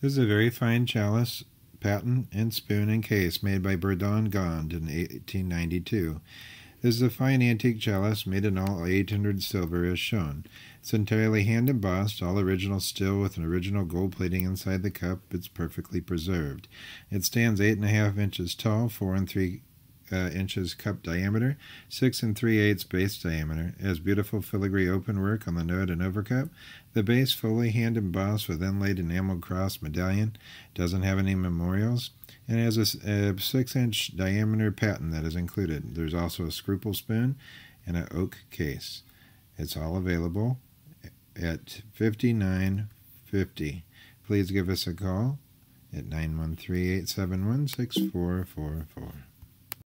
This is a very fine chalice, paten, and spoon and case made by Bourdon Gond in 1892. This is a fine antique chalice made in all 800 silver as shown. It's entirely hand embossed, all original still with an original gold plating inside the cup. It's perfectly preserved. It stands eight and a half inches tall, four and three uh, inches cup diameter, 6 and 3 eighths base diameter. Has beautiful filigree open work on the node and overcup. The base fully hand embossed with inlaid enameled cross medallion. Doesn't have any memorials. And has a, a 6 inch diameter paten that is included. There's also a scruple spoon and an oak case. It's all available at 5950. Please give us a call at 913 871 6444.